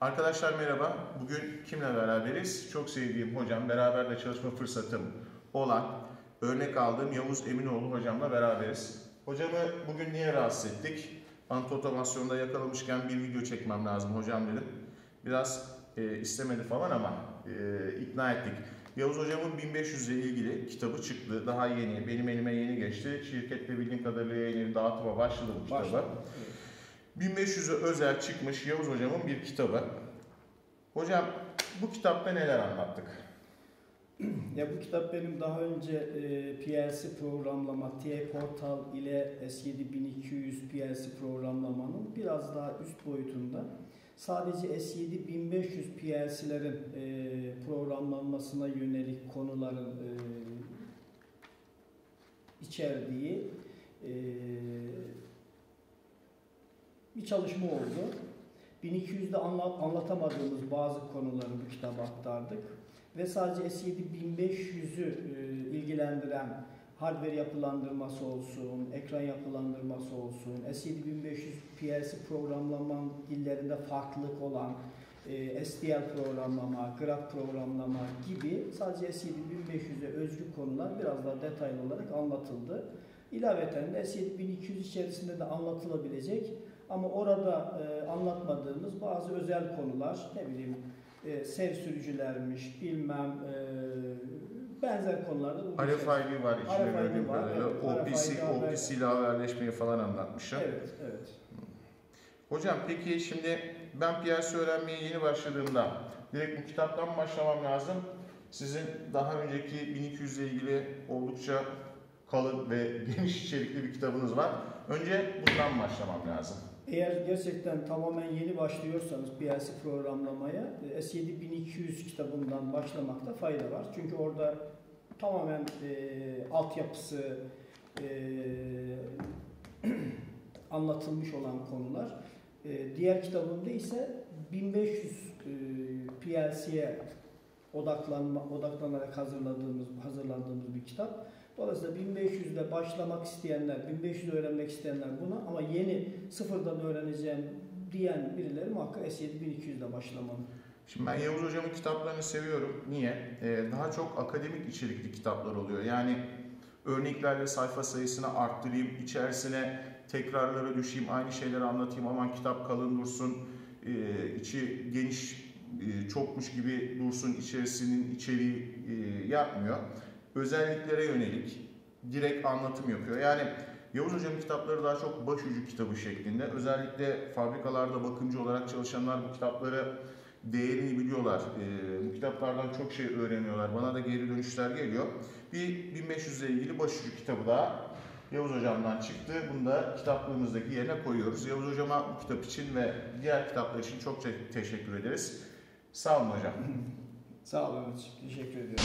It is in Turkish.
Arkadaşlar merhaba. Bugün kimle beraberiz? Çok sevdiğim hocam, beraber de çalışma fırsatım olan, örnek aldığım Yavuz Eminoğlu hocamla beraberiz. Hocamı bugün niye rahatsız ettik? Ant otomasyonda yakalamışken bir video çekmem lazım hocam dedim. Biraz e, istemedi falan ama e, ikna ettik. Yavuz hocamın 1500 ile ilgili kitabı çıktı. Daha yeni, benim elime yeni geçti. Şirkette bildiğim kadarıyla yeni dağıtıma başladı bu kitabı. Başladı. 1500'e özel çıkmış Yavuz hocamın bir kitabı. Hocam bu kitapta neler anlattık? Ya bu kitap benim daha önce e, PLC programlama, TA Portal ile S7200 PLC programlamanın biraz daha üst boyutunda sadece S7500 PLC'lerin e, programlanmasına yönelik konuların e, içerdiği e, bir çalışma oldu. 1200'de anlat, anlatamadığımız bazı konuları bu kitaba aktardık ve sadece S7500'ü e, ilgilendiren hardware yapılandırması olsun, ekran yapılandırması olsun, S7500 PLC programlama dillerinde farklılık olan e, STL programlama, graph programlama gibi sadece S7500'e özgü konular biraz daha detaylı olarak anlatıldı. İlaveten de S7200 içerisinde de anlatılabilecek ama orada e, anlatmadığımız bazı özel konular, ne bileyim e, sev sürücülermiş, bilmem e, benzer konularda bu RFID var içinde gördüğüm kadarıyla. OPC, OPC ile haberleşmeyi falan anlatmışım. Evet, evet. Hocam peki şimdi ben PLC öğrenmeye yeni başladığımda direkt bu kitaptan mı başlamam lazım? Sizin daha önceki 1200 ile ilgili oldukça kalın ve geniş içerikli bir kitabınız var. Önce bundan başlamam lazım? Eğer gerçekten tamamen yeni başlıyorsanız PLC programlamaya e, S7200 kitabından başlamakta fayda var. Çünkü orada tamamen e, altyapısı e, anlatılmış olan konular. E, diğer kitabımda ise 1500 e, PLC'ye odaklanma, odaklanarak hazırladığımız hazırlandığımız bir kitap. Dolayısıyla 1500'de başlamak isteyenler, 1500 öğrenmek isteyenler buna ama yeni sıfırdan öğreneceğim diyen birileri muhakkak S7200'de başlamalı. Şimdi ben Yavuz Hocam'ın kitaplarını seviyorum. Niye? Ee, daha çok akademik içerikli kitaplar oluyor. Yani örneklerle sayfa sayısını arttırayım, içerisine tekrarlara düşeyim, aynı şeyleri anlatayım, aman kitap kalın dursun, ee, içi geniş, e, çokmuş gibi dursun, içerisinin içeriği e, yapmıyor. Özelliklere yönelik direkt anlatım yapıyor. Yani Yavuz Hocam'ın kitapları daha çok başucu kitabı şeklinde. Özellikle fabrikalarda bakımcı olarak çalışanlar bu kitapları değerini biliyorlar. Ee, bu kitaplardan çok şey öğreniyorlar. Bana da geri dönüşler geliyor. Bir 1500 ile ilgili başucu kitabı daha Yavuz Hocam'dan çıktı. Bunu da kitaplığımızdaki yerine koyuyoruz. Yavuz Hocam'a bu kitap için ve diğer kitaplar için çok te- teşekkür ederiz. Sağ olun hocam. Sağ olun. Teşekkür ediyorum.